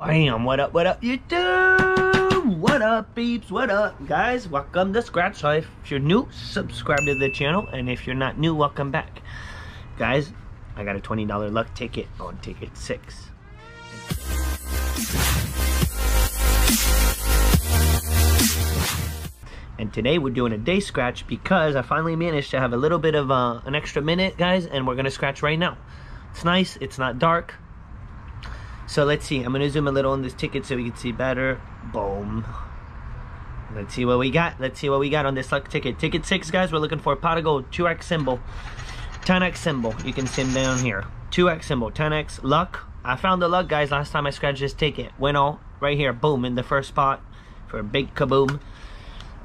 Bam, what up, what up, YouTube? What up, peeps, what up? Guys, welcome to Scratch Life. If you're new, subscribe to the channel, and if you're not new, welcome back. Guys, I got a $20 luck ticket on ticket six. And today we're doing a day scratch because I finally managed to have a little bit of uh, an extra minute, guys, and we're gonna scratch right now. It's nice, it's not dark, so let's see. I'm going to zoom a little on this ticket so we can see better. Boom. Let's see what we got. Let's see what we got on this luck ticket. Ticket 6, guys, we're looking for a pot of gold. 2x symbol. 10x symbol. You can see them down here. 2x symbol. 10x luck. I found the luck, guys, last time I scratched this ticket. Win all right here. Boom. In the first spot for a big kaboom.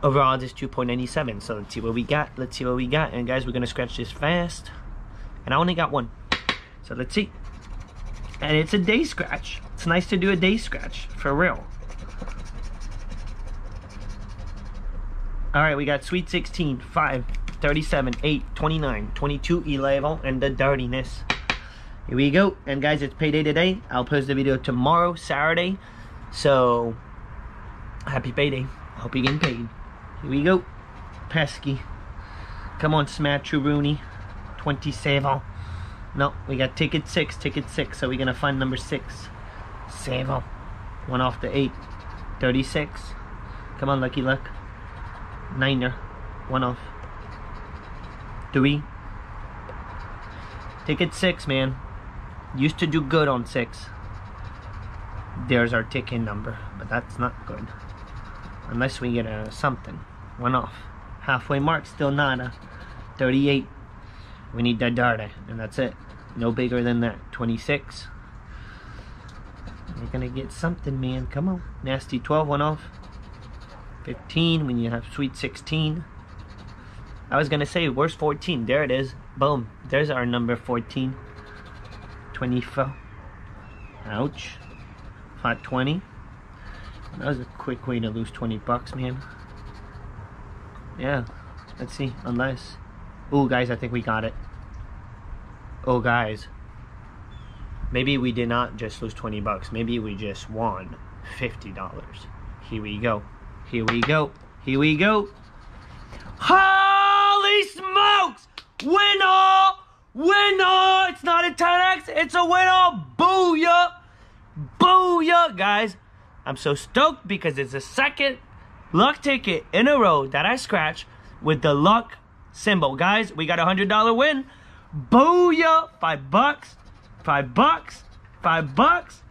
Overall, this 2.97. So let's see what we got. Let's see what we got. And, guys, we're going to scratch this fast. And I only got one. So let's see and it's a day scratch. It's nice to do a day scratch, for real. All right, we got Sweet 16, 5, 37, 8, 29, 22 E-level, and the dirtiness. Here we go. And guys, it's payday today. I'll post the video tomorrow, Saturday. So, happy payday. Hope you're getting paid. Here we go. Pesky. Come on, Smash Rooney. 27. No, we got ticket six, ticket six. So we're gonna find number six. Savo. One off the eight. 36. Come on, Lucky Luck. Niner. One off. Three. Ticket six, man. Used to do good on six. There's our ticket number, but that's not good. Unless we get a something. One off. Halfway mark, still nada. 38. We need that data, and that's it. No bigger than that. 26. You're gonna get something, man. Come on. Nasty 12 one off. 15 when you have sweet 16. I was gonna say, where's 14? There it is. Boom. There's our number 14. 24. Ouch. Hot 20. That was a quick way to lose 20 bucks, man. Yeah. Let's see. Unless. Ooh, guys, I think we got it. Oh, guys. Maybe we did not just lose 20 bucks. Maybe we just won $50. Here we go. Here we go. Here we go. Holy smokes! Winner! Winner! It's not a 10x, it's a winner! Booyah! Booyah! Guys, I'm so stoked because it's the second luck ticket in a row that I scratch with the luck symbol. Guys, we got a $100 win. Booyah! Five bucks. Five bucks. Five bucks.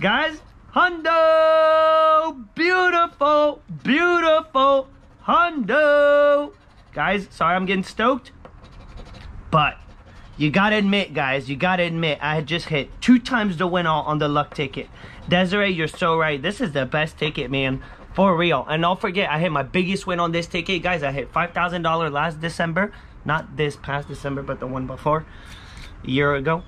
Guys, Hundo! Beautiful, beautiful Hundo! Guys, sorry I'm getting stoked. But you gotta admit, guys, you gotta admit, I had just hit two times the win all on the luck ticket. Desiree, you're so right. This is the best ticket, man. For real. And don't forget, I hit my biggest win on this ticket. Guys, I hit $5,000 last December. Not this past December, but the one before. A year ago.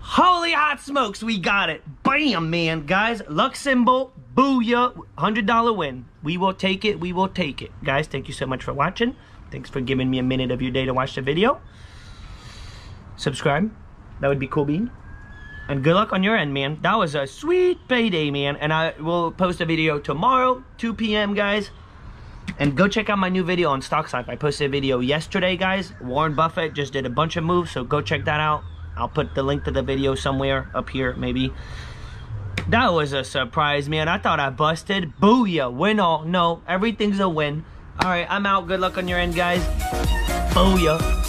Holy hot smokes, we got it. Bam, man. Guys, luck symbol, booyah, $100 win. We will take it, we will take it. Guys, thank you so much for watching. Thanks for giving me a minute of your day to watch the video. Subscribe. That would be cool, Bean. And good luck on your end, man. That was a sweet payday, man. And I will post a video tomorrow, 2 p.m., guys. And go check out my new video on Stocks Life. I posted a video yesterday, guys. Warren Buffett just did a bunch of moves, so go check that out. I'll put the link to the video somewhere up here, maybe. That was a surprise, man. I thought I busted. Booyah. Win all. No, everything's a win. All right, I'm out. Good luck on your end, guys. Booyah.